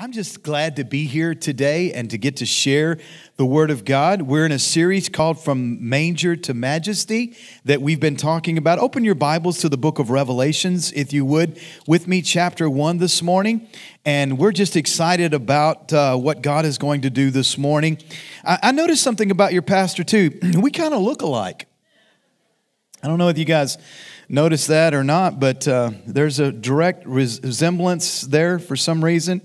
I'm just glad to be here today and to get to share the Word of God. We're in a series called From Manger to Majesty that we've been talking about. Open your Bibles to the book of Revelations, if you would, with me, chapter 1 this morning. And we're just excited about uh, what God is going to do this morning. I, I noticed something about your pastor, too. we kind of look alike. I don't know if you guys noticed that or not, but uh, there's a direct resemblance there for some reason.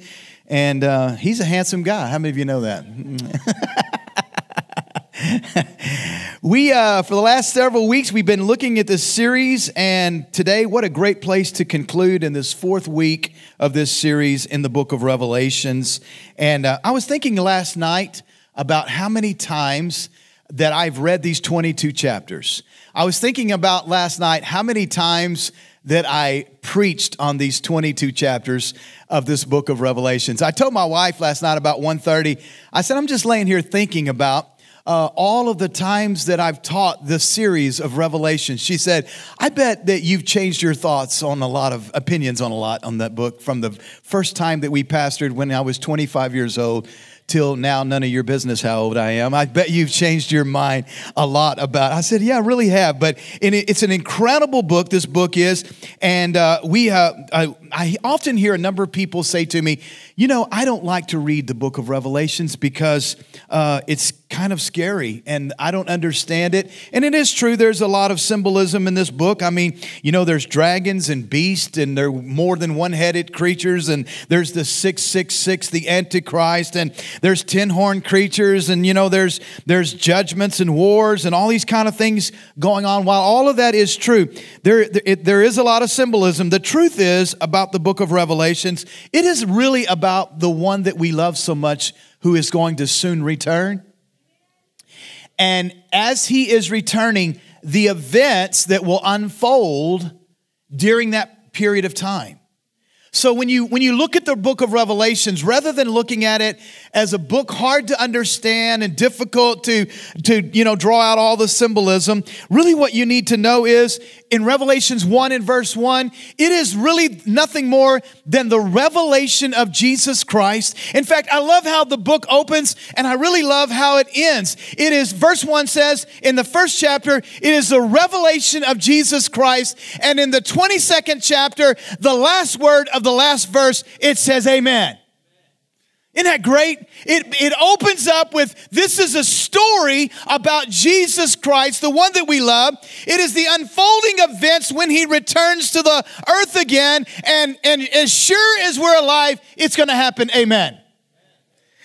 And uh, he's a handsome guy. How many of you know that? we, uh, for the last several weeks, we've been looking at this series, and today, what a great place to conclude in this fourth week of this series in the book of Revelations. And uh, I was thinking last night about how many times that I've read these 22 chapters. I was thinking about last night how many times that I preached on these 22 chapters of this book of Revelations. I told my wife last night about 1:30. I said I'm just laying here thinking about uh, all of the times that I've taught this series of Revelations. She said, I bet that you've changed your thoughts on a lot of opinions on a lot on that book from the first time that we pastored when I was 25 years old till now none of your business how old I am. I bet you've changed your mind a lot about. It. I said, yeah, I really have. But it's an incredible book. This book is, and uh, we. Uh, I, I often hear a number of people say to me, you know, I don't like to read the book of Revelations because uh, it's kind of scary and I don't understand it. And it is true, there's a lot of symbolism in this book. I mean, you know, there's dragons and beasts and they're more than one headed creatures, and there's the 666, the Antichrist, and there's 10 horned creatures, and, you know, there's, there's judgments and wars and all these kind of things going on. While all of that is true, there, it, there is a lot of symbolism. The truth is about the book of Revelations, it is really about the one that we love so much who is going to soon return. And as he is returning, the events that will unfold during that period of time. So when you when you look at the book of Revelations, rather than looking at it as a book hard to understand and difficult to to you know draw out all the symbolism, really what you need to know is in Revelations 1 and verse 1, it is really nothing more than the revelation of Jesus Christ. In fact, I love how the book opens and I really love how it ends. It is verse 1 says in the first chapter, it is the revelation of Jesus Christ, and in the 22nd chapter, the last word of the last verse, it says, Amen. Isn't that great? It, it opens up with this is a story about Jesus Christ, the one that we love. It is the unfolding events when he returns to the earth again. And, and as sure as we're alive, it's going to happen. Amen.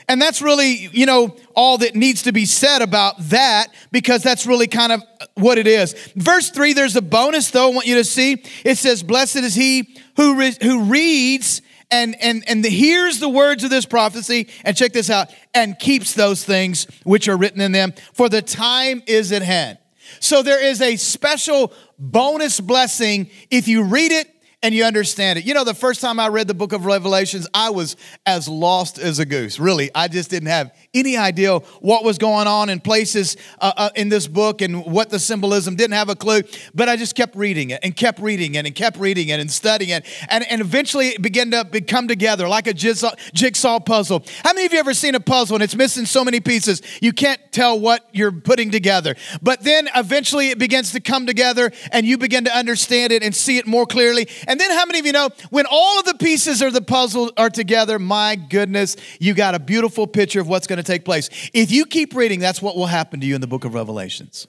And that's really, you know, all that needs to be said about that because that's really kind of what it is. Verse 3, there's a bonus though I want you to see. It says, Blessed is he who, re- who reads and, and, and the, hears the words of this prophecy, and check this out, and keeps those things which are written in them, for the time is at hand. So there is a special bonus blessing if you read it and you understand it. You know, the first time I read the book of Revelations, I was as lost as a goose. Really, I just didn't have any idea what was going on in places uh, uh, in this book and what the symbolism, didn't have a clue. But I just kept reading it and kept reading it and kept reading it and studying it. And, and eventually it began to come together like a jigsaw, jigsaw puzzle. How many of you ever seen a puzzle and it's missing so many pieces you can't tell what you're putting together? But then eventually it begins to come together and you begin to understand it and see it more clearly. And then how many of you know when all of the pieces of the puzzle are together, my goodness, you got a beautiful picture of what's going to take place. If you keep reading, that's what will happen to you in the book of Revelations.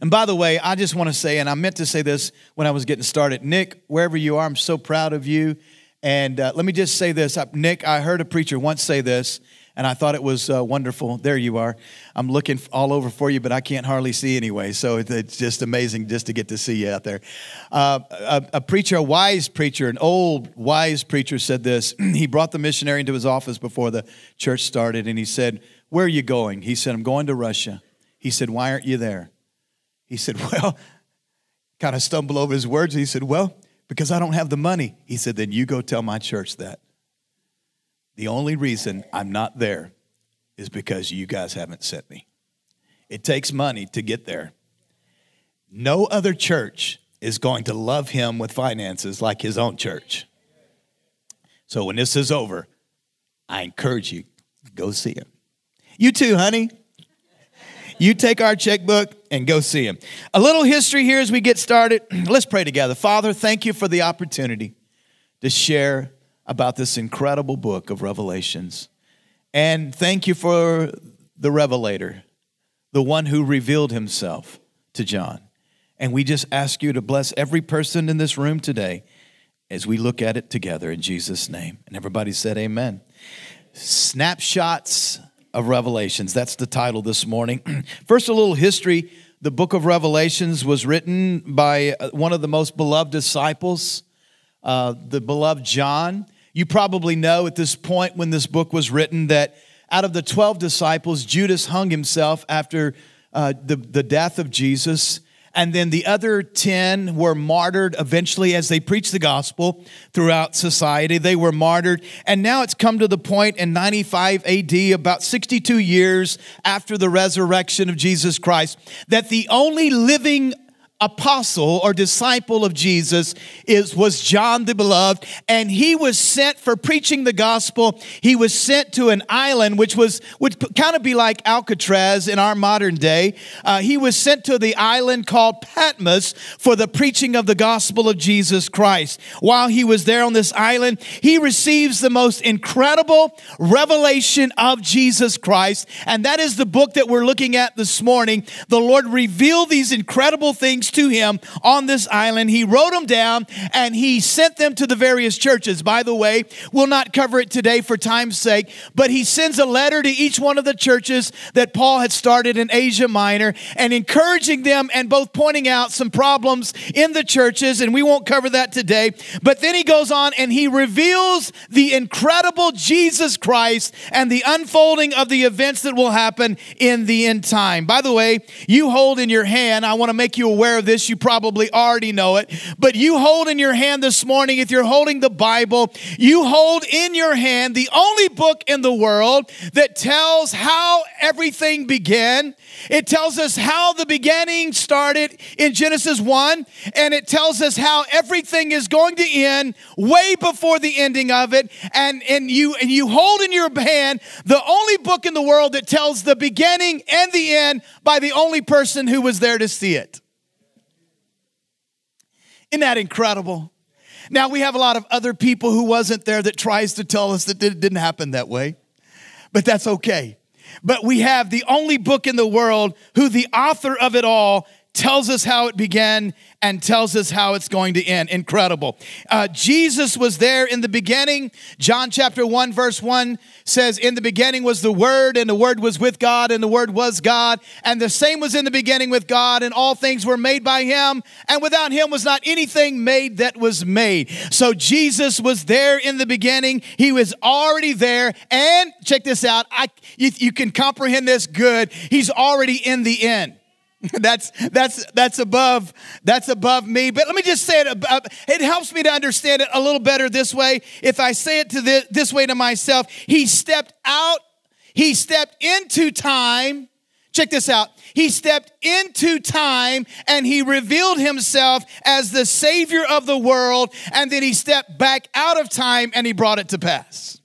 And by the way, I just want to say, and I meant to say this when I was getting started Nick, wherever you are, I'm so proud of you. And uh, let me just say this Nick, I heard a preacher once say this, and I thought it was uh, wonderful. There you are. I'm looking all over for you, but I can't hardly see anyway. So it's just amazing just to get to see you out there. Uh, a, a, preacher, a wise preacher, an old wise preacher said this. he brought the missionary into his office before the church started, and he said, Where are you going? He said, I'm going to Russia. He said, Why aren't you there? He said, Well, kind of stumbled over his words. He said, Well, because I don't have the money. He said, Then you go tell my church that. The only reason I'm not there is because you guys haven't sent me. It takes money to get there. No other church is going to love him with finances like his own church. So when this is over, I encourage you, go see him. You too, honey. You take our checkbook and go see him. A little history here as we get started. Let's pray together. Father, thank you for the opportunity to share about this incredible book of Revelations. And thank you for the revelator, the one who revealed himself to John. And we just ask you to bless every person in this room today as we look at it together in Jesus' name. And everybody said, Amen. Snapshots of Revelations. That's the title this morning. First, a little history. The book of Revelations was written by uh, one of the most beloved disciples, uh, the beloved John. You probably know at this point when this book was written that out of the 12 disciples, Judas hung himself after uh, the, the death of Jesus. And then the other 10 were martyred eventually as they preached the gospel throughout society. They were martyred. And now it's come to the point in 95 AD, about 62 years after the resurrection of Jesus Christ, that the only living apostle or disciple of Jesus is was John the beloved and he was sent for preaching the gospel. He was sent to an island which was would kind of be like Alcatraz in our modern day. Uh, he was sent to the island called Patmos for the preaching of the gospel of Jesus Christ. While he was there on this island he receives the most incredible revelation of Jesus Christ and that is the book that we're looking at this morning. The Lord revealed these incredible things to him on this island. He wrote them down and he sent them to the various churches. By the way, we'll not cover it today for time's sake, but he sends a letter to each one of the churches that Paul had started in Asia Minor and encouraging them and both pointing out some problems in the churches. And we won't cover that today. But then he goes on and he reveals the incredible Jesus Christ and the unfolding of the events that will happen in the end time. By the way, you hold in your hand, I want to make you aware aware of this, you probably already know it. But you hold in your hand this morning, if you're holding the Bible, you hold in your hand the only book in the world that tells how everything began. It tells us how the beginning started in Genesis 1, and it tells us how everything is going to end way before the ending of it. And, and, you, and you hold in your hand the only book in the world that tells the beginning and the end by the only person who was there to see it. Isn't that incredible? Now we have a lot of other people who wasn't there that tries to tell us that it didn't happen that way. But that's okay. But we have the only book in the world who the author of it all tells us how it began and tells us how it's going to end. Incredible. Uh, Jesus was there in the beginning. John chapter 1, verse 1 says, In the beginning was the Word, and the Word was with God, and the Word was God. And the same was in the beginning with God, and all things were made by Him, and without Him was not anything made that was made. So Jesus was there in the beginning. He was already there. And check this out. I, you, you can comprehend this good. He's already in the end. that's that's that's above that's above me. But let me just say it it helps me to understand it a little better this way. If i say it to this, this way to myself he stepped out he stepped into time. Check this out. He stepped into time and he revealed himself as the savior of the world and then he stepped back out of time and he brought it to pass.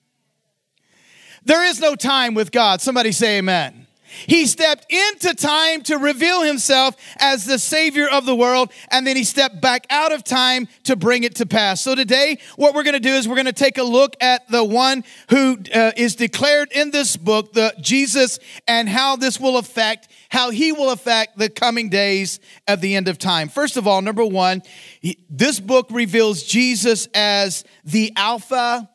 There is no time with god. Somebody say amen he stepped into time to reveal himself as the Savior of the world, and then he stepped back out of time to bring it to pass. So today, what we're going to do is we're going to take a look at the one who uh, is declared in this book, the Jesus, and how this will affect, how he will affect the coming days of the end of time. First of all, number one, this book reveals Jesus as the Alpha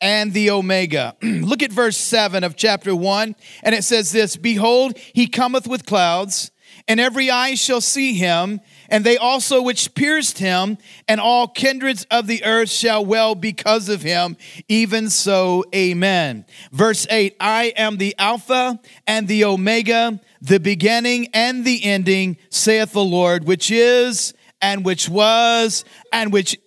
and the Omega. Look at verse 7 of chapter 1, and it says this Behold, he cometh with clouds, and every eye shall see him, and they also which pierced him, and all kindreds of the earth shall well because of him. Even so, amen. Verse 8 I am the Alpha and the Omega, the beginning and the ending, saith the Lord, which is, and which was, and which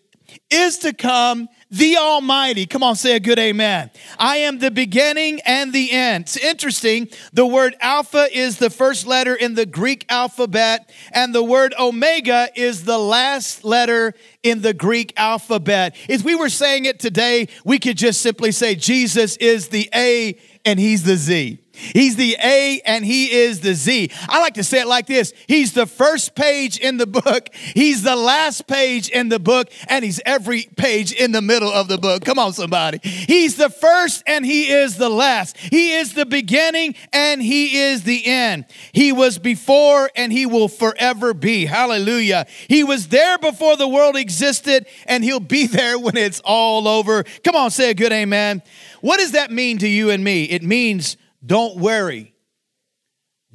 is to come the Almighty. Come on, say a good amen. I am the beginning and the end. It's interesting. The word Alpha is the first letter in the Greek alphabet, and the word Omega is the last letter in the Greek alphabet. If we were saying it today, we could just simply say Jesus is the A and he's the Z. He's the A and he is the Z. I like to say it like this He's the first page in the book, he's the last page in the book, and he's every page in the middle of the book. Come on, somebody. He's the first and he is the last. He is the beginning and he is the end. He was before and he will forever be. Hallelujah. He was there before the world existed and he'll be there when it's all over. Come on, say a good amen. What does that mean to you and me? It means don't worry.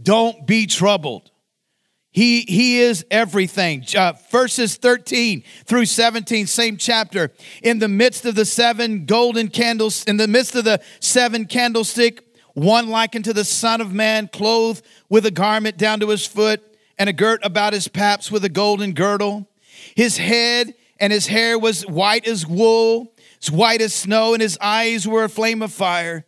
Don't be troubled. He, he is everything. Uh, verses 13 through 17, same chapter. In the midst of the seven golden candles, in the midst of the seven candlestick, one likened to the Son of Man, clothed with a garment down to his foot, and a girt about his paps with a golden girdle. His head and his hair was white as wool, as white as snow, and his eyes were a flame of fire.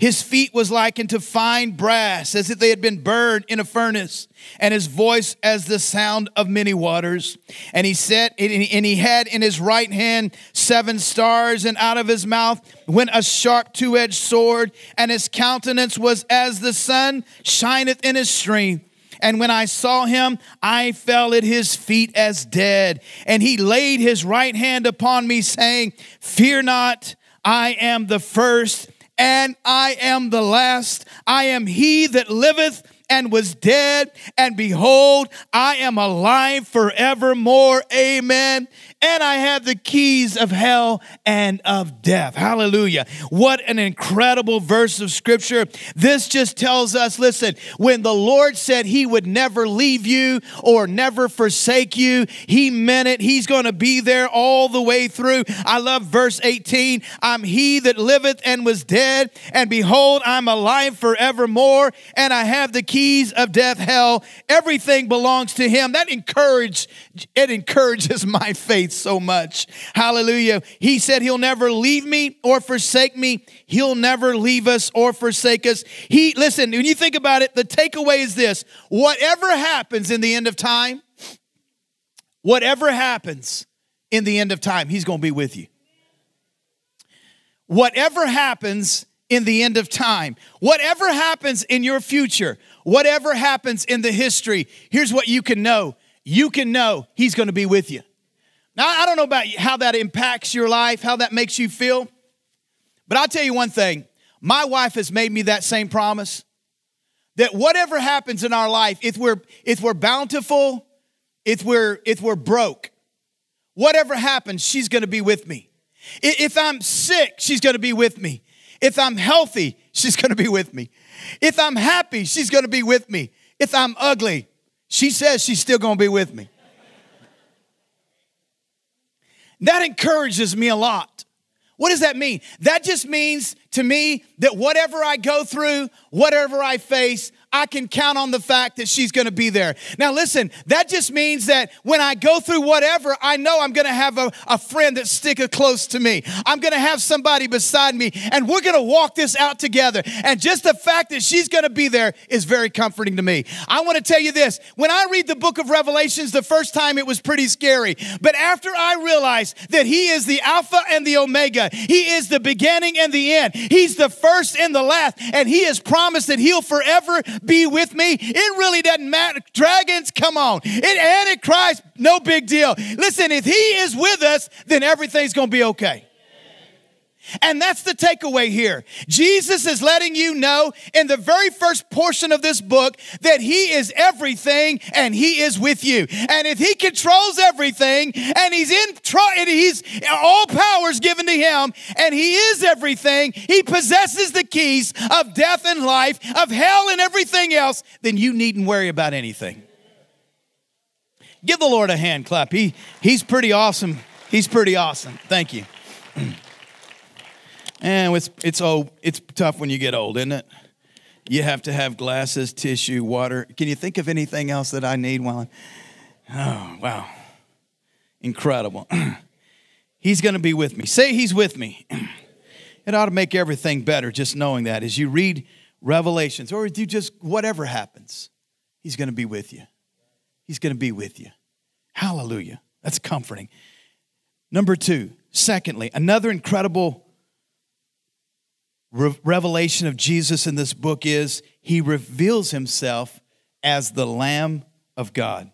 His feet was likened to fine brass, as if they had been burned in a furnace, and his voice as the sound of many waters. And he said, and he had in his right hand seven stars, and out of his mouth went a sharp two edged sword, and his countenance was as the sun shineth in his strength. And when I saw him, I fell at his feet as dead. And he laid his right hand upon me, saying, Fear not, I am the first and I am the last. I am he that liveth and was dead, and behold, I am alive forevermore. Amen and I have the keys of hell and of death. Hallelujah. What an incredible verse of scripture. This just tells us listen, when the Lord said he would never leave you or never forsake you, he meant it. He's going to be there all the way through. I love verse 18. I'm he that liveth and was dead, and behold, I'm alive forevermore, and I have the keys of death, hell. Everything belongs to him. That encourage it encourages my faith faith so much. Hallelujah. He said he'll never leave me or forsake me. He'll never leave us or forsake us. He, listen, when you think about it, the takeaway is this whatever happens in the end of time, whatever happens in the end of time, he's going to be with you. Whatever happens in the end of time, whatever happens in your future, whatever happens in the history, here's what you can know. You can know he's going to be with you. Now, I don't know about how that impacts your life, how that makes you feel, but I'll tell you one thing. My wife has made me that same promise that whatever happens in our life, if we're if we're bountiful, if we're if we're broke, whatever happens, she's going to be with me. If I'm sick, she's going to be with me. If I'm healthy, she's going to be with me. If I'm happy, she's going to be with me. If I'm ugly, she says she's still going to be with me. That encourages me a lot. What does that mean? That just means to me that whatever I go through, whatever I face, I can count on the fact that she's gonna be there. Now, listen, that just means that when I go through whatever, I know I'm gonna have a, a friend that's sticking close to me. I'm gonna have somebody beside me, and we're gonna walk this out together. And just the fact that she's gonna be there is very comforting to me. I wanna tell you this when I read the book of Revelations the first time, it was pretty scary. But after I realized that He is the Alpha and the Omega, He is the beginning and the end, He's the first and the last, and He has promised that He'll forever be with me. It really doesn't matter. Dragons, come on. It Antichrist, no big deal. Listen, if he is with us, then everything's going to be okay. And that's the takeaway here. Jesus is letting you know in the very first portion of this book that He is everything and He is with you. And if He controls everything and He's in, and He's all powers given to Him and He is everything, He possesses the keys of death and life, of hell and everything else, then you needn't worry about anything. Give the Lord a hand clap. He, he's pretty awesome. He's pretty awesome. Thank you. And it's, it's, old, it's tough when you get old, isn't it? You have to have glasses, tissue, water. Can you think of anything else that I need while I'm, oh, wow. Incredible. He's going to be with me. Say, He's with me. it ought to make everything better just knowing that as you read Revelations or you just, whatever happens, He's going to be with you. He's going to be with you. Hallelujah. That's comforting. Number two, secondly, another incredible re- revelation of Jesus in this book is he reveals himself as the Lamb of God.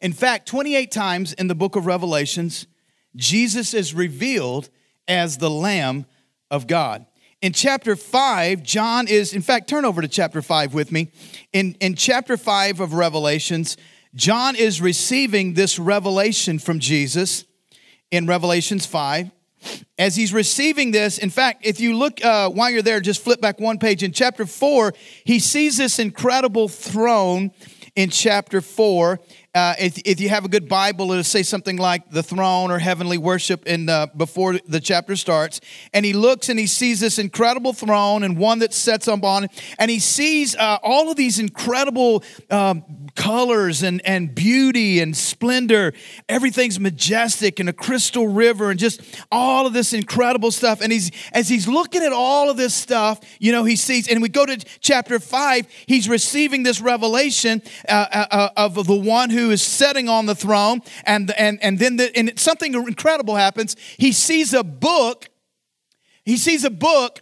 In fact, 28 times in the book of Revelations, Jesus is revealed as the Lamb of God. In chapter 5, John is, in fact, turn over to chapter 5 with me. In, in chapter 5 of Revelations, John is receiving this revelation from Jesus in Revelations 5. As he's receiving this, in fact, if you look uh, while you're there, just flip back one page. In chapter 4, he sees this incredible throne in chapter 4 uh, if, if you have a good Bible, it'll say something like the throne or heavenly worship in the, before the chapter starts. And he looks and he sees this incredible throne and one that sets up on. And he sees uh, all of these incredible um, colors and, and beauty and splendor. Everything's majestic and a crystal river and just all of this incredible stuff. And he's as he's looking at all of this stuff, you know, he sees, and we go to chapter five, he's receiving this revelation uh, uh, uh of the one who is sitting on the throne, and, and, and then the, and something incredible happens. He sees a book, he sees a book,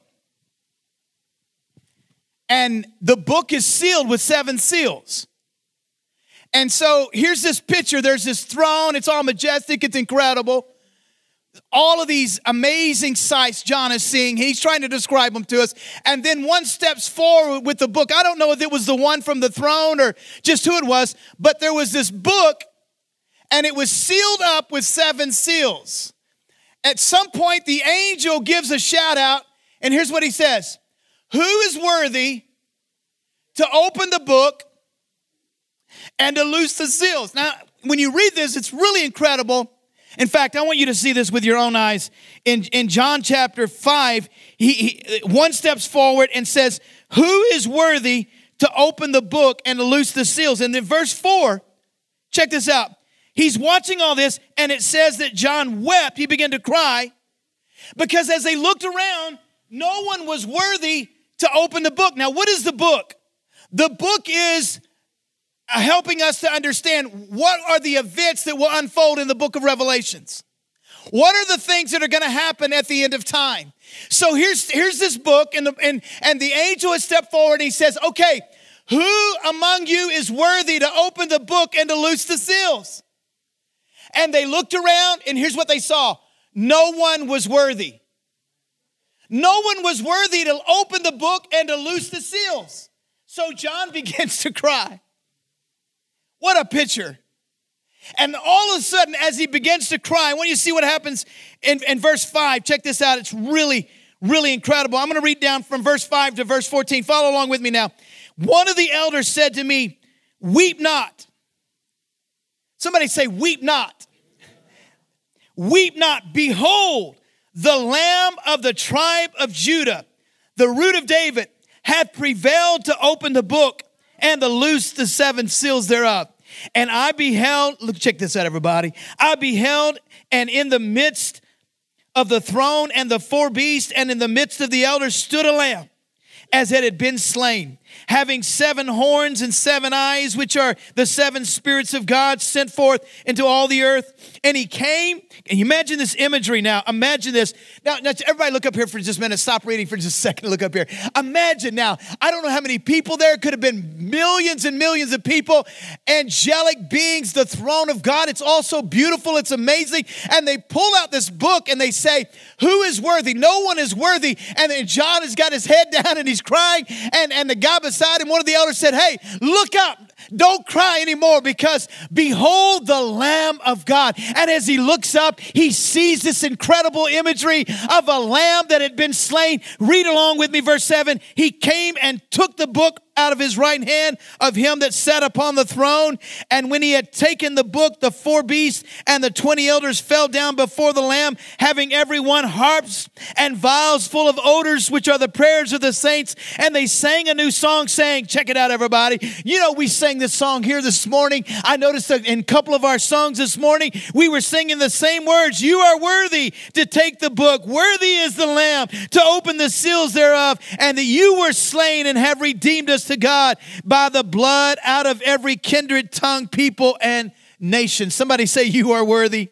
and the book is sealed with seven seals. And so here's this picture. There's this throne. It's all majestic. It's incredible. All of these amazing sights John is seeing. He's trying to describe them to us. And then one steps forward with the book. I don't know if it was the one from the throne or just who it was, but there was this book and it was sealed up with seven seals. At some point, the angel gives a shout out, and here's what he says Who is worthy to open the book and to loose the seals. Now, when you read this, it's really incredible. In fact, I want you to see this with your own eyes. In, in John chapter 5, he, he one steps forward and says, Who is worthy to open the book and to loose the seals? And then verse 4, check this out. He's watching all this, and it says that John wept. He began to cry because as they looked around, no one was worthy to open the book. Now, what is the book? The book is helping us to understand what are the events that will unfold in the book of Revelations. What are the things that are going to happen at the end of time? So here's, here's this book, and the, and, and the angel has stepped forward and he says, Okay, who among you is worthy to open the book and to loose the seals? And they looked around, and here's what they saw no one was worthy. No one was worthy to open the book and to loose the seals. So John begins to cry. What a picture. And all of a sudden, as he begins to cry, want you see what happens in, in verse 5. Check this out. It's really, really incredible. I'm going to read down from verse 5 to verse 14. Follow along with me now. One of the elders said to me, Weep not. Somebody say, Weep not. Weep not. Behold, the lamb of the tribe of Judah, the root of David, hath prevailed to open the book and to loose the seven seals thereof. And I beheld, look, check this out, everybody. I beheld, and in the midst of the throne and the four beasts, and in the midst of the elders stood a lamb as it had been slain, having seven horns and seven eyes, which are the seven spirits of God sent forth into all the earth. And he came, and you imagine this imagery now. Imagine this. Now, now, everybody look up here for just a minute. Stop reading for just a second. Look up here. Imagine now, I don't know how many people there. Could have been millions and millions of people. Angelic beings, the throne of God. It's all so beautiful. It's amazing. And they pull out this book and they say, Who is worthy? No one is worthy. And then John has got his head down and he's crying. And, and the guy beside him, one of the elders said, Hey, look up. Don't cry anymore because behold the Lamb of God. And as he looks up, he sees this incredible imagery of a lamb that had been slain. Read along with me, verse 7. He came and took the book out of his right hand of him that sat upon the throne. And when he had taken the book, the four beasts and the 20 elders fell down before the Lamb, having every one harps and vials full of odors, which are the prayers of the saints. And they sang a new song, saying, Check it out, everybody. You know, we sang this song here this morning. I noticed that in a couple of our songs this morning, we were singing the same words You are worthy to take the book, worthy is the Lamb to open the seals thereof, and that you were slain and have redeemed us to God by the blood out of every kindred, tongue, people, and nation. Somebody say, You are worthy.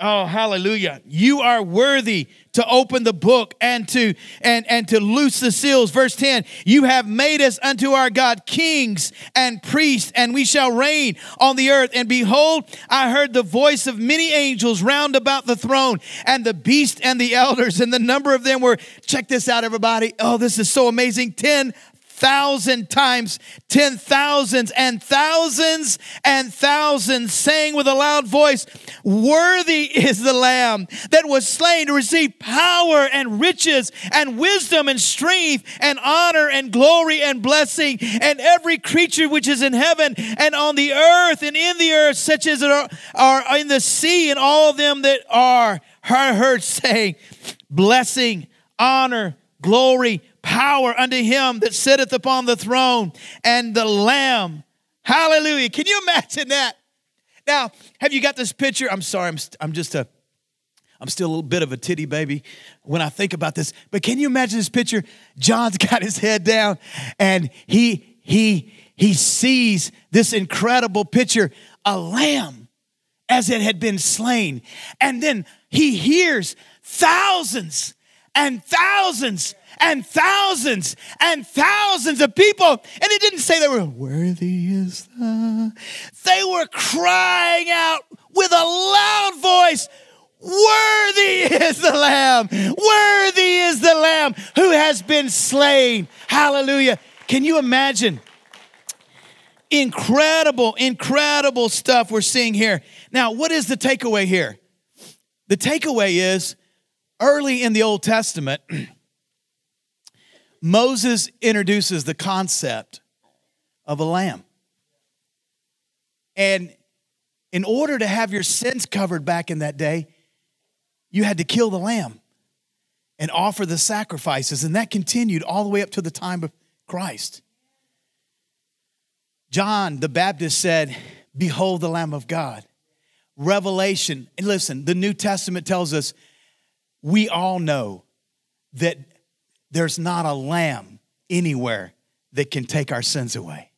Oh, hallelujah. You are worthy to open the book and to and and to loose the seals. Verse 10 you have made us unto our god kings and priests and we shall reign on the earth. And behold i heard the voice of many angels round about the throne and the beast and the elders and the number of them were check this out everybody. Oh this is so amazing. 10 thousand times, ten thousands and thousands and thousands, saying with a loud voice, Worthy is the Lamb that was slain to receive power and riches and wisdom and strength and honor and glory and blessing. And every creature which is in heaven and on the earth and in the earth, such as are, are in the sea, and all of them that are, her heard saying, Blessing, honor, glory, power unto him that sitteth upon the throne and the Lamb. Hallelujah. Can you imagine that? Now, have you got this picture? I'm sorry, I'm, I'm just a, I'm still a little bit of a titty baby when I think about this. But can you imagine this picture? John's got his head down and he, he, he sees this incredible picture, a lamb as it had been slain. And then he hears thousands and thousands and thousands and thousands of people. And it didn't say they were worthy is the. They were crying out with a loud voice. Worthy is the Lamb. Worthy is the Lamb who has been slain. Hallelujah. Can you imagine? Incredible, incredible stuff we're seeing here. Now, what is the takeaway here? The takeaway is early in the Old Testament, Moses introduces the concept of a lamb. And in order to have your sins covered back in that day, you had to kill the lamb and offer the sacrifices. And that continued all the way up to the time of Christ. John the Baptist said, Behold the Lamb of God. Revelation, and listen, the New Testament tells us we all know that there's not a lamb anywhere that can take our sins away.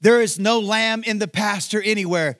There is no lamb in the pasture anywhere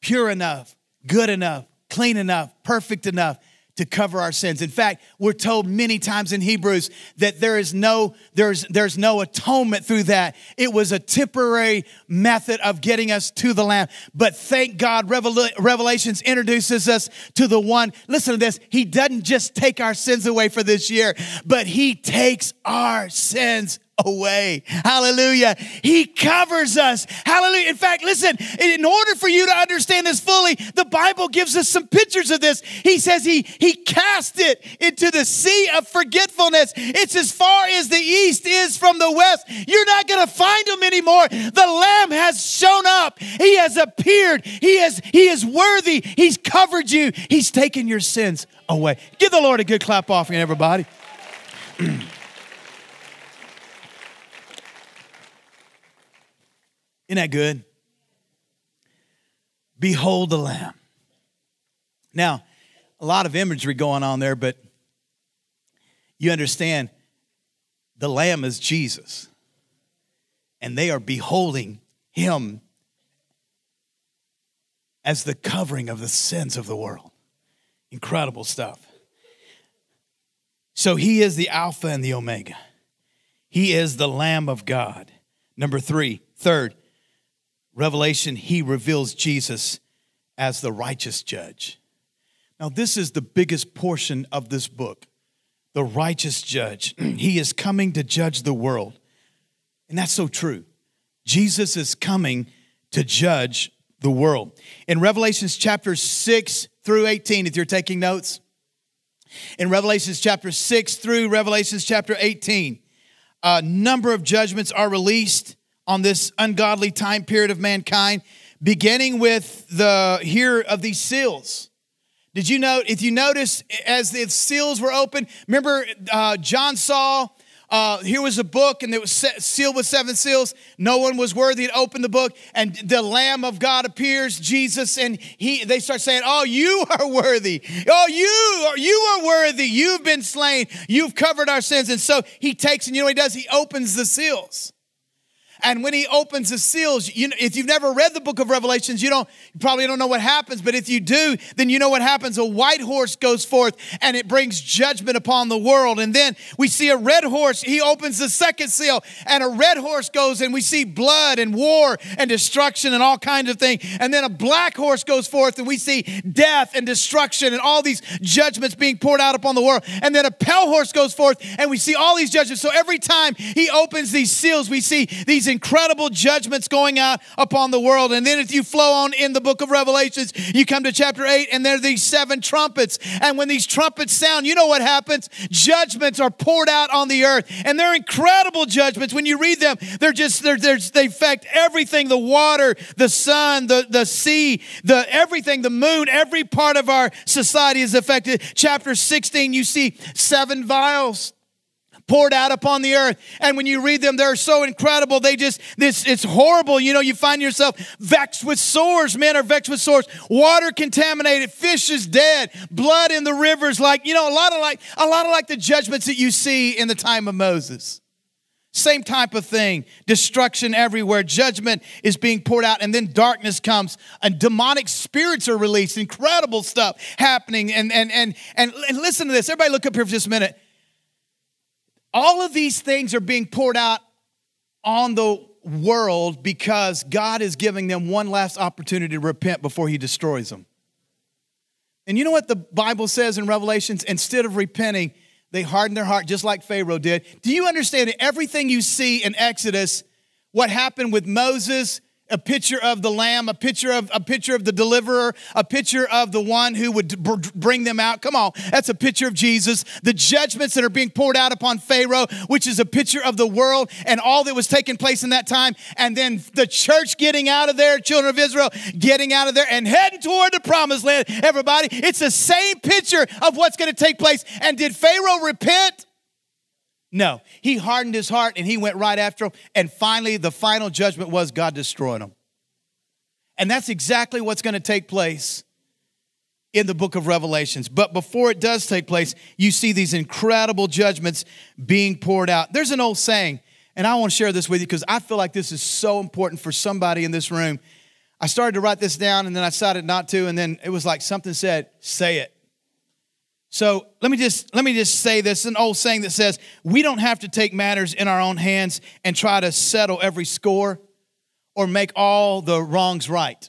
pure enough, good enough, clean enough, perfect enough to cover our sins. In fact, we're told many times in Hebrews that there is no there's there's no atonement through that. It was a temporary method of getting us to the lamb. But thank God Revelations introduces us to the one. Listen to this. He doesn't just take our sins away for this year, but he takes our sins away. Hallelujah. He covers us. Hallelujah. In fact, listen, in order for you to understand this fully, the Bible gives us some pictures of this. He says he, he cast it into the sea of forgetfulness. It's as far as the east is from the west. You're not going to find him anymore. The Lamb has shown up. He has appeared. He is, he is worthy. He's covered you. He's taken your sins away. Give the Lord a good clap offering, everybody. Isn't that good? Behold the Lamb. Now, a lot of imagery going on there, but you understand the Lamb is Jesus, and they are beholding Him as the covering of the sins of the world. Incredible stuff. So, He is the Alpha and the Omega, He is the Lamb of God. Number three, third, Revelation, he reveals Jesus as the righteous judge. Now, this is the biggest portion of this book the righteous judge. he is coming to judge the world. And that's so true. Jesus is coming to judge the world. In Revelations chapter 6 through 18, if you're taking notes, in Revelations chapter 6 through Revelations chapter 18, a number of judgments are released on this ungodly time period of mankind, beginning with the here of these seals. Did you note, if you notice, as the seals were open, remember uh, John saw uh, here was a book and it was sealed with seven seals. No one was worthy to open the book. And the Lamb of God appears, Jesus, and he they start saying, Oh, you are worthy. Oh, you, you are worthy. You've been slain. You've covered our sins. And so he takes, and you know what he does? He opens the seals. And when he opens the seals, you if you've never read the book of Revelations, you don't you probably don't know what happens. But if you do, then you know what happens. A white horse goes forth and it brings judgment upon the world. And then we see a red horse. He opens the second seal, and a red horse goes, and we see blood and war and destruction and all kinds of things. And then a black horse goes forth, and we see death and destruction and all these judgments being poured out upon the world. And then a pale horse goes forth, and we see all these judgments. So every time he opens these seals, we see these incredible judgments going out upon the world. And then if you flow on in the book of Revelations, you come to chapter 8, and there are these seven trumpets. And when these trumpets sound, you know what happens? Judgments are poured out on the earth. And they're incredible judgments. When you read them, they're just, they're, they're, they affect everything the water, the sun, the, the sea, the everything, the moon, every part of our society is affected. Chapter 16, you see seven vials poured out upon the earth. And when you read them, they're so incredible. They just, this, it's horrible. You know, you find yourself vexed with sores. Men are vexed with sores. Water contaminated. Fish is dead. Blood in the rivers. Like, you know, a lot of like, a lot of like the judgments that you see in the time of Moses. Same type of thing. Destruction everywhere. Judgment is being poured out, and then darkness comes, and demonic spirits are released. Incredible stuff happening. And and and and, listen to this. Everybody, look up here for just a minute. All of these things are being poured out on the world because God is giving them one last opportunity to repent before He destroys them. And you know what the Bible says in Revelations? Instead of repenting, they hardened their heart just like Pharaoh did. Do you understand that everything you see in Exodus, what happened with Moses, a picture of the lamb, a picture of a picture of the deliverer, a picture of the one who would bring them out. Come on, that's a picture of Jesus. The judgments that are being poured out upon Pharaoh, which is a picture of the world and all that was taking place in that time, and then the church getting out of there, children of Israel getting out of there and heading toward the promised land. Everybody, it's the same picture of what's going to take place. And did Pharaoh repent? No, he hardened his heart and he went right after him. And finally, the final judgment was God destroyed him. And that's exactly what's going to take place in the book of Revelations. But before it does take place, you see these incredible judgments being poured out. There's an old saying, and I want to share this with you because I feel like this is so important for somebody in this room. I started to write this down and then I decided not to, and then it was like something said, say it. So let me just let me just say this an old saying that says we don't have to take matters in our own hands and try to settle every score or make all the wrongs right.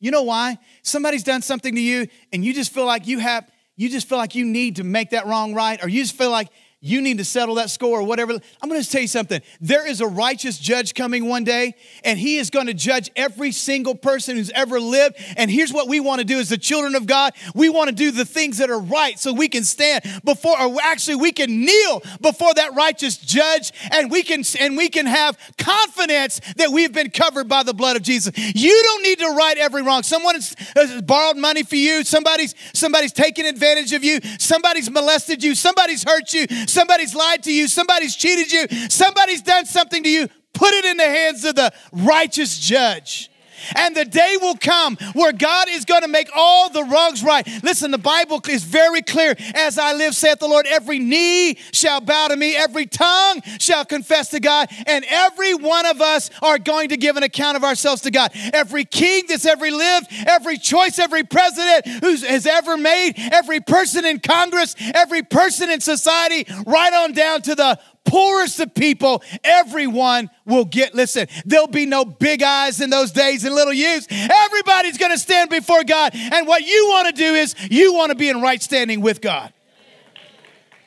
You know why? Somebody's done something to you and you just feel like you have you just feel like you need to make that wrong right or you just feel like you need to settle that score or whatever. I'm going to tell you something. There is a righteous judge coming one day, and he is going to judge every single person who's ever lived. And here's what we want to do as the children of God we want to do the things that are right so we can stand before, or actually, we can kneel before that righteous judge and we can, and we can have confidence that we've been covered by the blood of Jesus. You don't need to right every wrong. Someone has borrowed money for you, somebody's, somebody's taken advantage of you, somebody's molested you, somebody's hurt you somebody's lied to you, somebody's cheated you, somebody's done something to you, put it in the hands of the righteous judge. And the day will come where God is going to make all the wrongs right. Listen, the Bible is very clear. As I live, saith the Lord, every knee shall bow to me, every tongue shall confess to God, and every one of us are going to give an account of ourselves to God. Every king that's ever lived, every choice, every president who has ever made, every person in Congress, every person in society, right on down to the poorest of people, everyone will get, listen, there'll be no big eyes in those days and little U's. Everybody's going to stand before God. And what you want to do is you want to be in right standing with God.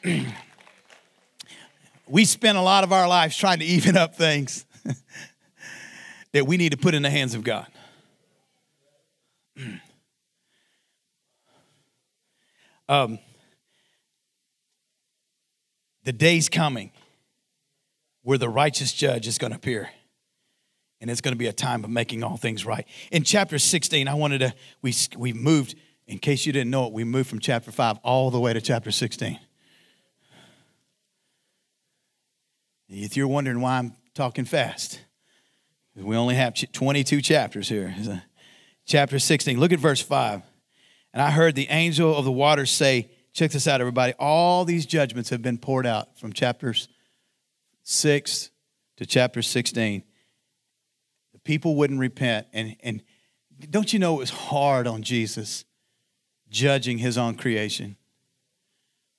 we spend a lot of our lives trying to even up things that we need to put in the hands of God. um, the day's coming where the righteous judge is going to appear. And it's going to be a time of making all things right. In chapter 16, I wanted to, we, we moved, in case you didn't know it, we moved from chapter 5 all the way to chapter 16. If you're wondering why I'm talking fast, we only have 22 chapters here. Chapter 16, look at verse 5. And I heard the angel of the waters say, Check this out, everybody. All these judgments have been poured out from chapters 6 to chapter 16. The people wouldn't repent. And, and don't you know it was hard on Jesus judging his own creation?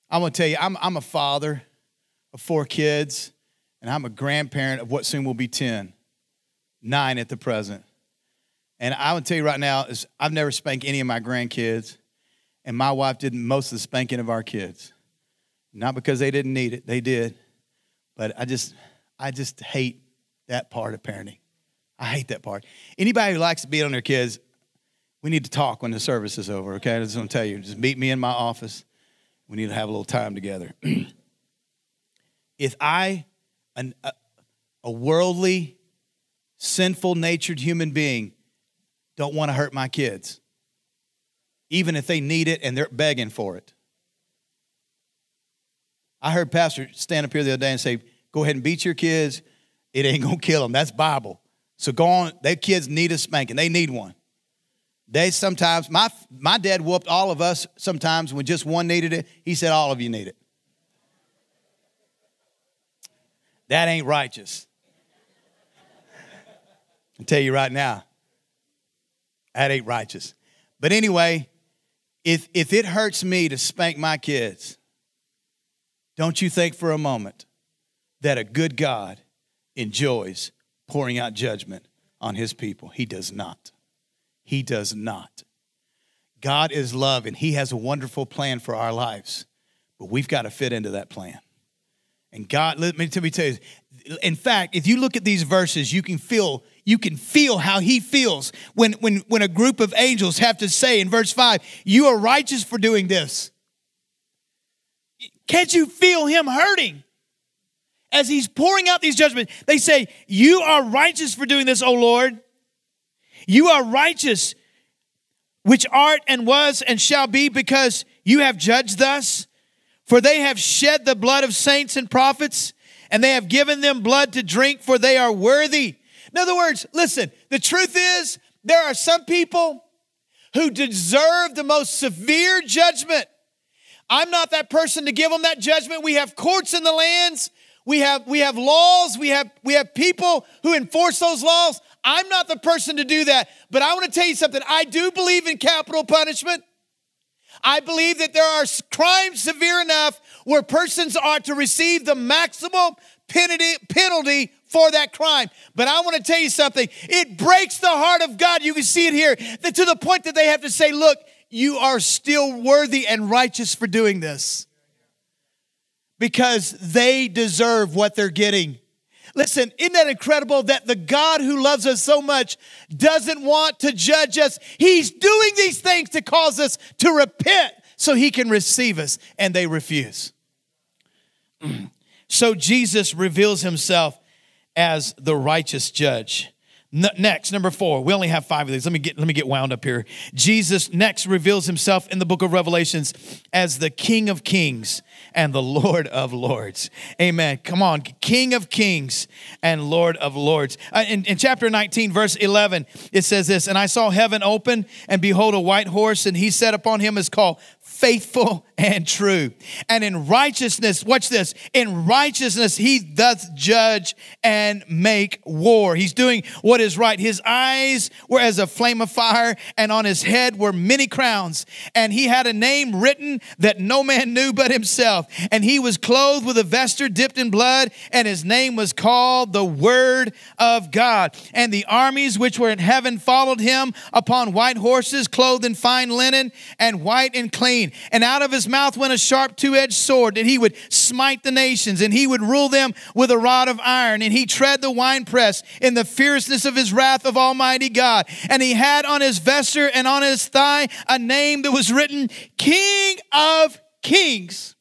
I'm going to tell you, I'm, I'm a father of four kids, and I'm a grandparent of what soon will be 10, nine at the present. And I would tell you right now, is I've never spanked any of my grandkids, and my wife did most of the spanking of our kids. Not because they didn't need it, they did. But I just, I just hate that part of parenting. I hate that part. Anybody who likes to beat on their kids, we need to talk when the service is over, okay? I just want to tell you, just meet me in my office. We need to have a little time together. if I, an, a, a worldly, sinful natured human being, don't want to hurt my kids, even if they need it and they're begging for it. I heard Pastor stand up here the other day and say, Go ahead and beat your kids. It ain't going to kill them. That's Bible. So go on. Their kids need a spanking, they need one. They sometimes, my, my dad whooped all of us sometimes when just one needed it. He said, All of you need it. That ain't righteous. I tell you right now, that ain't righteous. But anyway, if, if it hurts me to spank my kids, don't you think for a moment that a good God enjoys pouring out judgment on his people? He does not. He does not. God is love and he has a wonderful plan for our lives, but we've got to fit into that plan. And God, let me, let me tell you, in fact, if you look at these verses, you can feel you can feel how he feels when, when, when a group of angels have to say in verse 5, You are righteous for doing this. Can't you feel him hurting? As he's pouring out these judgments, they say, You are righteous for doing this, O Lord. You are righteous, which art and was and shall be, because you have judged thus. For they have shed the blood of saints and prophets, and they have given them blood to drink, for they are worthy. In other words, listen, the truth is, there are some people who deserve the most severe judgment. I'm not that person to give them that judgment. We have courts in the lands. We have, we have laws. We have, we have people who enforce those laws. I'm not the person to do that. But I want to tell you something. I do believe in capital punishment. I believe that there are crimes severe enough where persons are to receive the maximum penalty, penalty for that crime. But I want to tell you something. It breaks the heart of God. You can see it here. That to the point that they have to say, look, you are still worthy and righteous for doing this. Because they deserve what they're getting. Listen, isn't that incredible that the God who loves us so much doesn't want to judge us? He's doing these things to cause us to repent so he can receive us, and they refuse. So Jesus reveals himself as the righteous judge. Next, number four, we only have five of these. Let me get let me get wound up here. Jesus next reveals himself in the book of Revelations as the King of Kings and the Lord of Lords. Amen. Come on, King of Kings and Lord of Lords. Uh, in, in chapter 19, verse 11, it says this And I saw heaven open, and behold, a white horse, and he sat upon him is called faithful and true. And in righteousness, watch this, in righteousness, he doth judge and make war. He's doing what is right. His eyes were as a flame of fire, and on his head were many crowns. And he had a name written that no man knew but himself. And he was clothed with a vesture dipped in blood, and his name was called the Word of God. And the armies which were in heaven followed him upon white horses, clothed in fine linen, and white and clean. And out of his mouth went a sharp two edged sword, that he would smite the nations, and he would rule them with a rod of iron. And he tread the winepress in the fierceness of his wrath of Almighty God. And he had on his vesture and on his thigh a name that was written King of Kings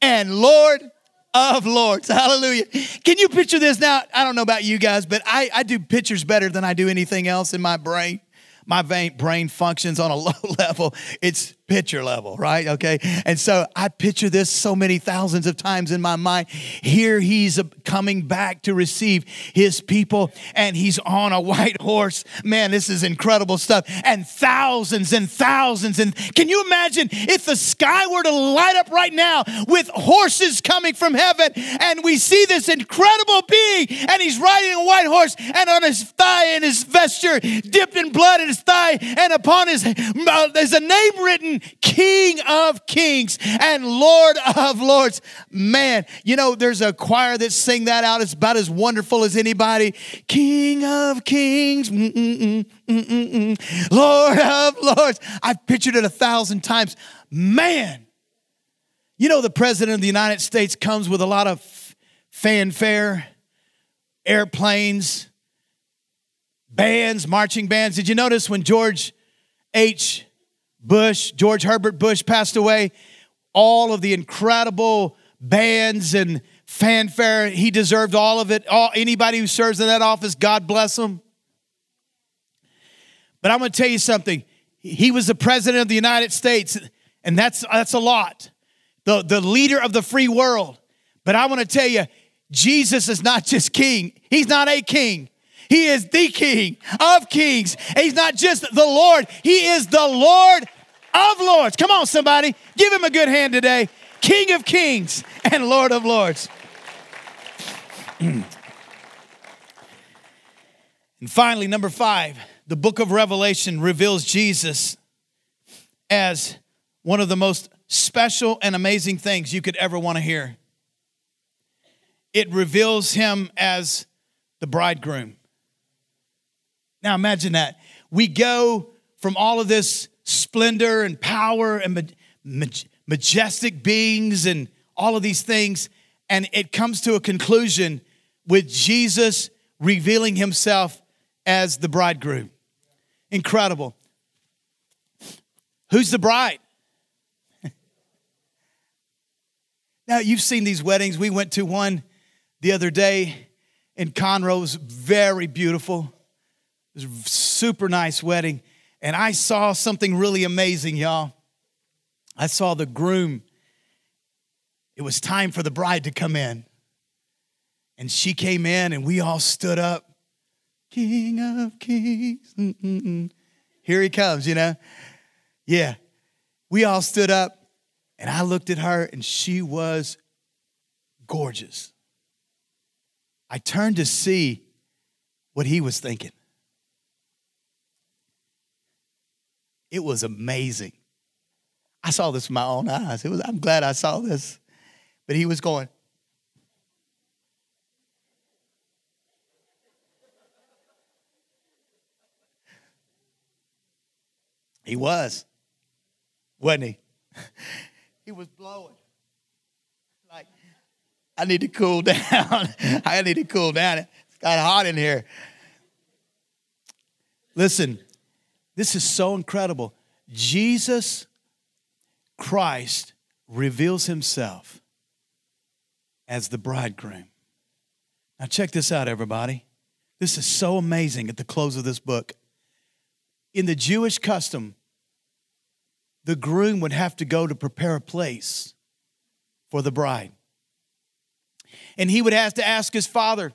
and Lord of Lords. Hallelujah. Can you picture this now? I don't know about you guys, but I, I do pictures better than I do anything else in my brain. My brain functions on a low level. It's picture level, right? Okay. And so I picture this so many thousands of times in my mind. Here he's coming back to receive his people, and he's on a white horse. Man, this is incredible stuff. And thousands and thousands. And can you imagine if the sky were to light up right now with horses coming from heaven, and we see this incredible being, and he's riding a white horse, and on his thigh and his vesture dipped in blood in his thigh, and upon his uh, there's a name written King of Kings and Lord of Lords. Man, you know, there's a choir that sing that out. It's about as wonderful as anybody. King of Kings, mm-mm-mm, mm-mm-mm. Lord of Lords. I've pictured it a thousand times. Man, you know, the President of the United States comes with a lot of fanfare, airplanes, bands, marching bands. Did you notice when George H. Bush, George Herbert Bush passed away, all of the incredible bands and fanfare, he deserved all of it. All, anybody who serves in that office, God bless them. But I'm going to tell you something. He was the president of the United States, and that's, that's a lot. The, the leader of the free world. But I want to tell you, Jesus is not just king, he's not a king. He is the King of kings. He's not just the Lord, He is the Lord of lords. Come on, somebody. Give Him a good hand today. King of kings and Lord of lords. and finally, number five, the book of Revelation reveals Jesus as one of the most special and amazing things you could ever want to hear. It reveals him as the bridegroom. Now imagine that. We go from all of this splendor and power and majestic beings and all of these things, and it comes to a conclusion with Jesus revealing himself as the bridegroom. Incredible. Who's the bride? now, you've seen these weddings. We went to one the other day in Conroe, it was very beautiful. It was a super nice wedding. And I saw something really amazing, y'all. I saw the groom. It was time for the bride to come in. And she came in, and we all stood up. King of kings. Mm-mm-mm. Here he comes, you know? Yeah. We all stood up, and I looked at her, and she was gorgeous. I turned to see what he was thinking. It was amazing. I saw this with my own eyes. It was, I'm glad I saw this. But he was going, He was, wasn't he? he was blowing. Like, I need to cool down. I need to cool down. It's of hot in here. Listen, this is so incredible. Jesus Christ reveals himself as the bridegroom. Now, check this out, everybody. This is so amazing at the close of this book. In the Jewish custom, the groom would have to go to prepare a place for the bride. And he would have to ask his father.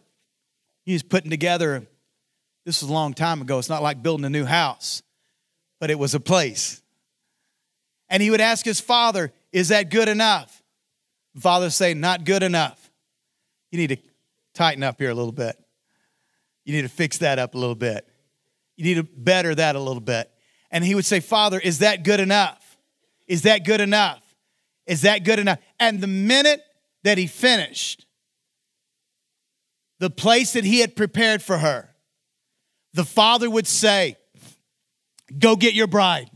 He's putting together, this was a long time ago. It's not like building a new house but it was a place. And he would ask his father, Is that good enough? father say, Not good enough. You need to tighten up here a little bit. You need to fix that up a little bit. You need to better that a little bit. And he would say, Father, is that good enough? Is that good enough? Is that good enough? And the minute that he finished, the place that he had prepared for her, the father would say, Go get your bride.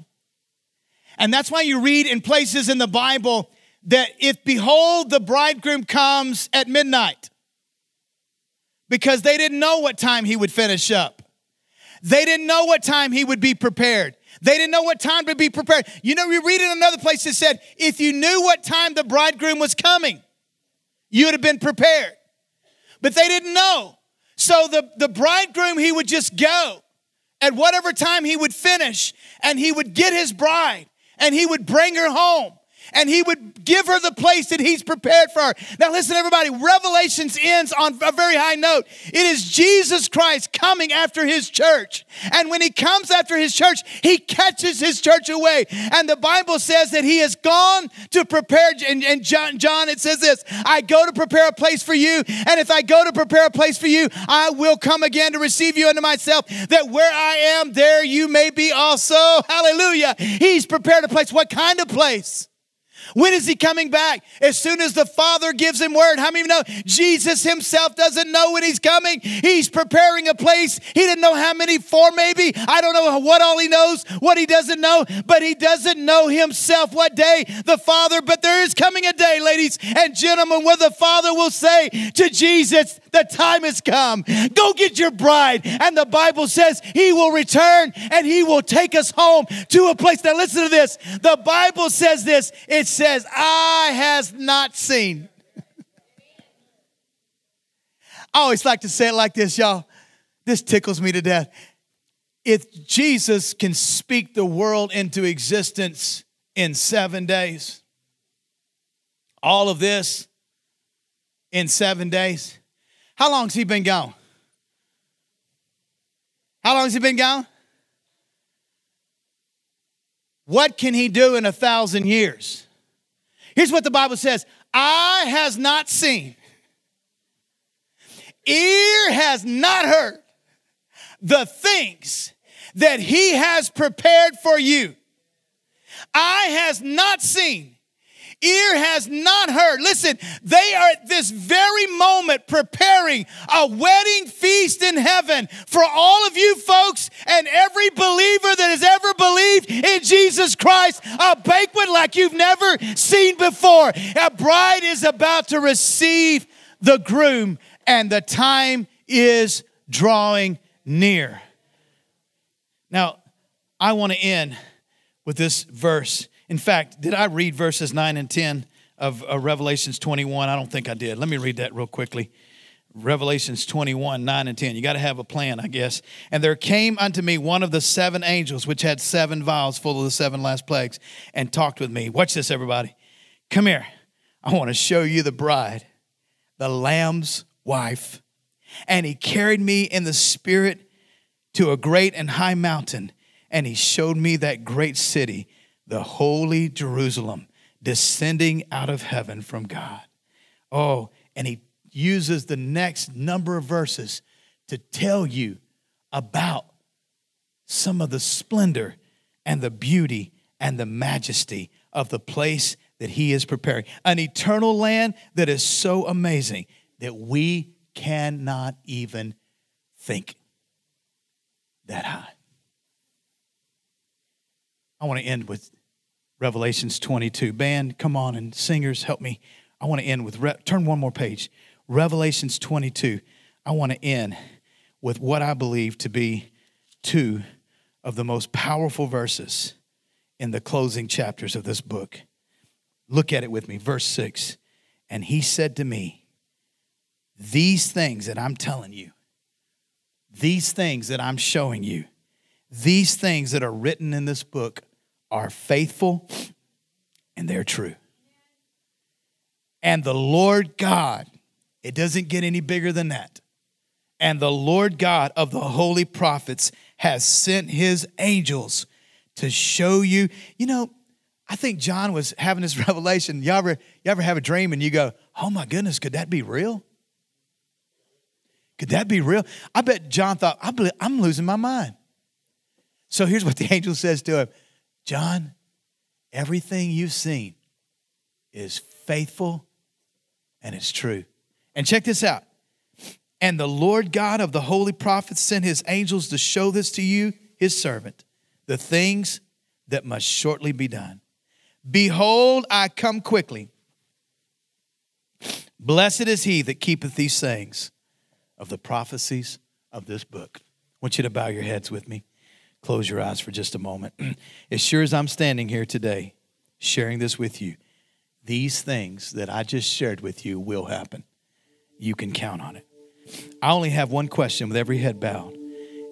And that's why you read in places in the Bible that if behold, the bridegroom comes at midnight, because they didn't know what time he would finish up. They didn't know what time he would be prepared. They didn't know what time to be prepared. You know, we read in another place that said, if you knew what time the bridegroom was coming, you would have been prepared. But they didn't know. So the, the bridegroom, he would just go at whatever time he would finish and he would get his bride and he would bring her home and he would give her the place that he's prepared for her. Now, listen, everybody, Revelations ends on a very high note. It is Jesus Christ coming after his church. And when he comes after his church, he catches his church away. And the Bible says that he has gone to prepare, and, and John, John, it says this I go to prepare a place for you. And if I go to prepare a place for you, I will come again to receive you unto myself, that where I am, there you may be also. Hallelujah. He's prepared a place. What kind of place? When is he coming back? As soon as the Father gives him word. How many know Jesus himself doesn't know when he's coming? He's preparing a place. He didn't know how many for, maybe. I don't know what all he knows, what he doesn't know, but he doesn't know himself what day the Father. But there is coming a day, ladies and gentlemen, where the Father will say to Jesus, The time has come. Go get your bride. And the Bible says he will return and he will take us home to a place. Now, listen to this. The Bible says this. It says, I has not seen. I always like to say it like this, y'all. This tickles me to death. If Jesus can speak the world into existence in seven days, all of this in seven days, how long has he been gone? How long has he been gone? What can he do in a thousand years? Here's what the Bible says Eye has not seen, ear has not heard the things that he has prepared for you. Eye has not seen, ear has not heard. Listen, they are at this very moment preparing a wedding feast in heaven for all of you folks and every believer that has ever believed in Jesus Christ. A banquet like you've never seen before. A bride is about to receive the groom, and the time is drawing near. Now, I want to end with this verse in fact, did I read verses 9 and 10 of uh, Revelations 21? I don't think I did. Let me read that real quickly. Revelations 21, 9 and 10. You got to have a plan, I guess. And there came unto me one of the seven angels, which had seven vials full of the seven last plagues, and talked with me. Watch this, everybody. Come here. I want to show you the bride, the Lamb's wife. And he carried me in the spirit to a great and high mountain, and he showed me that great city the holy Jerusalem descending out of heaven from God. Oh, and he uses the next number of verses to tell you about some of the splendor and the beauty and the majesty of the place that he is preparing. An eternal land that is so amazing that we cannot even think that high. I want to end with Revelations 22. Band, come on, and singers, help me. I want to end with, turn one more page. Revelations 22. I want to end with what I believe to be two of the most powerful verses in the closing chapters of this book. Look at it with me. Verse 6. And he said to me, These things that I'm telling you, these things that I'm showing you, these things that are written in this book are faithful and they're true. And the Lord God, it doesn't get any bigger than that. And the Lord God of the holy prophets has sent his angels to show you. You know, I think John was having this revelation. You ever, you ever have a dream and you go, oh my goodness, could that be real? Could that be real? I bet John thought, I'm losing my mind. So here's what the angel says to him John, everything you've seen is faithful and it's true. And check this out. And the Lord God of the holy prophets sent his angels to show this to you, his servant, the things that must shortly be done. Behold, I come quickly. Blessed is he that keepeth these sayings of the prophecies of this book. I want you to bow your heads with me. Close your eyes for just a moment. as sure as I'm standing here today, sharing this with you, these things that I just shared with you will happen. You can count on it. I only have one question with every head bowed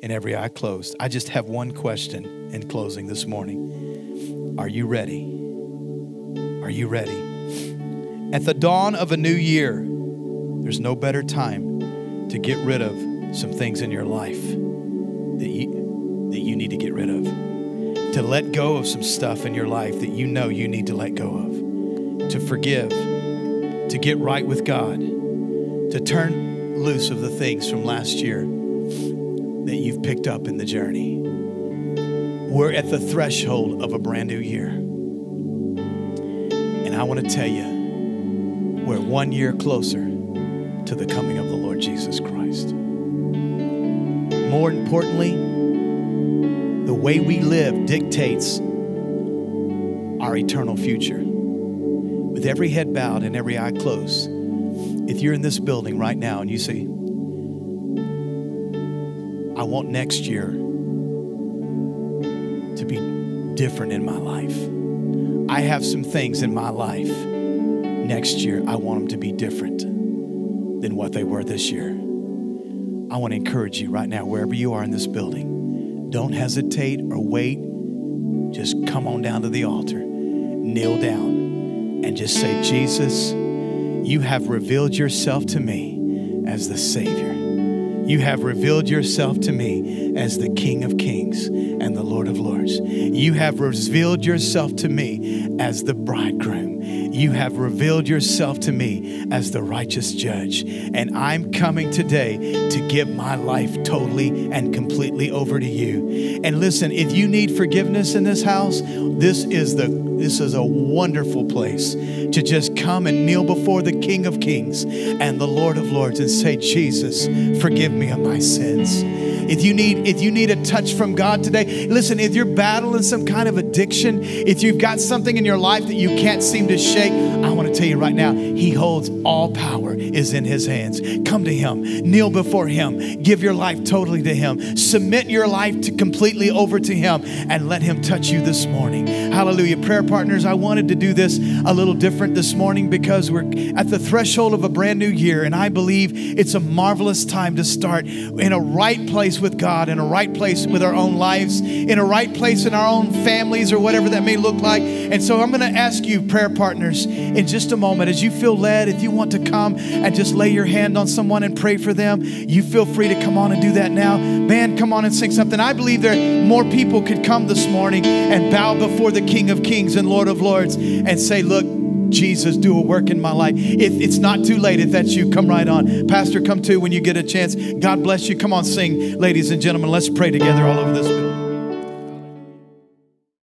and every eye closed. I just have one question in closing this morning. Are you ready? Are you ready? At the dawn of a new year, there's no better time to get rid of some things in your life that you, need to get rid of. To let go of some stuff in your life that you know you need to let go of. To forgive. To get right with God. To turn loose of the things from last year that you've picked up in the journey. We're at the threshold of a brand new year. And I want to tell you, we're one year closer to the coming of the Lord Jesus Christ. More importantly, way we live dictates our eternal future. With every head bowed and every eye closed, if you're in this building right now and you say, I want next year to be different in my life. I have some things in my life next year, I want them to be different than what they were this year. I want to encourage you right now, wherever you are in this building, don't hesitate or wait. Just come on down to the altar, kneel down, and just say, Jesus, you have revealed yourself to me as the Savior. You have revealed yourself to me as the King of Kings and the Lord of Lords. You have revealed yourself to me as the bridegroom. You have revealed yourself to me as the righteous judge. And I'm coming today to give my life totally and completely over to you. And listen, if you need forgiveness in this house, this is the this is a wonderful place to just come and kneel before the King of Kings and the Lord of Lords and say, Jesus, forgive me of my sins. If you need if you need a touch from God today, listen, if you're battling some kind of addiction, if you've got something in your life that you can't seem to shake, I to tell you right now, he holds all power is in his hands. Come to him, kneel before him, give your life totally to him. Submit your life to completely over to him and let him touch you this morning. Hallelujah. Prayer partners, I wanted to do this a little different this morning because we're at the threshold of a brand new year and I believe it's a marvelous time to start in a right place with God, in a right place with our own lives, in a right place in our own families or whatever that may look like. And so I'm going to ask you, prayer partners, in just a moment, as you feel led, if you want to come and just lay your hand on someone and pray for them, you feel free to come on and do that now. Man, come on and sing something. I believe there more people could come this morning and bow before the King of Kings and Lord of Lords and say, Look, Jesus, do a work in my life. If it's not too late, if that's you, come right on. Pastor, come too when you get a chance. God bless you. Come on, sing, ladies and gentlemen. Let's pray together all over this.